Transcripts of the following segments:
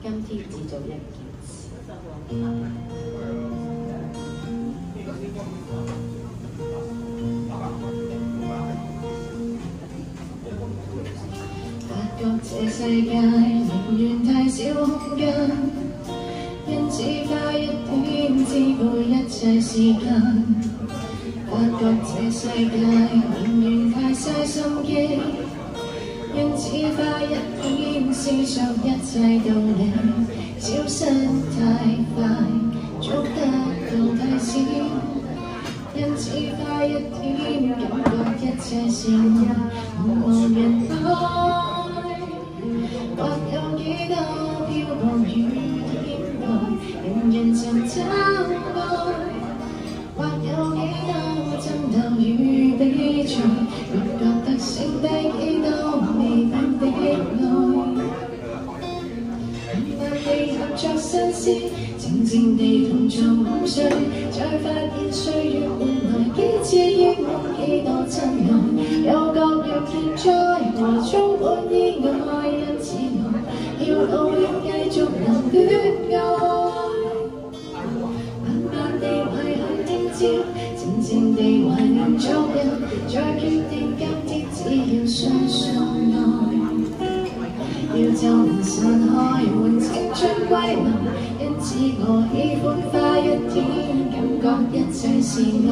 今天只做一件事。發覺這世界仍然太少空间，因此花一天支配一切時間。發覺這世界仍然太嘥心机，因此花一天思索一切道理。消失太快，捉得到太少，因此花一天感覺一切是愛，無人海。或有幾多漂泊於天外，人人寻找静静地同床午睡才发现岁月换来几次厌闷几多真爱有各样天灾和中满意外因此我要努力继续能恋爱慢慢地遗憾听朝静静地怀念昨日再决定今天只要相信爱要就能散開，換青春歸來。因此我喜歡花一天，感覺一切是愛。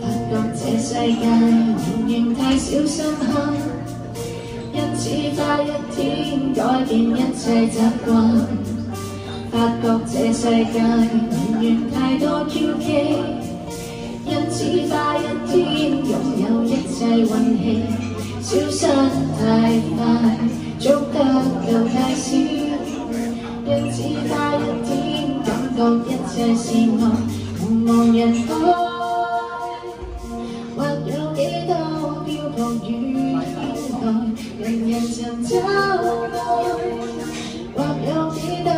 發覺這世界仍然太少深刻，因此花一天改變一切習慣。发觉这世界仍然太多挑剔，因此花一天拥有一切运气，消失太快，捉得到太少，因此花一天感觉一切是愛，茫茫人海。或有幾多漂泊於天外，人人尋找爱；或有几多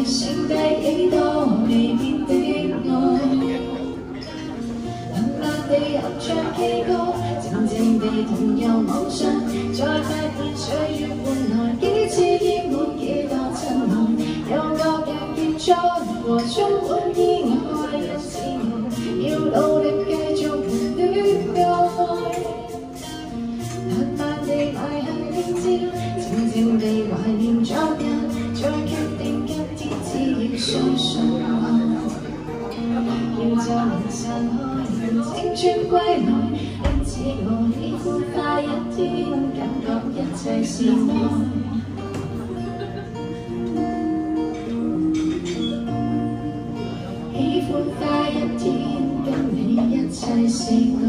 覺得剩低幾多未變的愛。慢慢地合唱 K 歌，靜靜地同遊網上，再發現歲月換來幾次厭滿幾多親愛，有各樣變災和充滿意外，因此我要努力繼相信愛。要就能散開，換青春歸來。因此我喜歡花一天，感觉一切是爱。喜歡花一天，跟你一切是爱。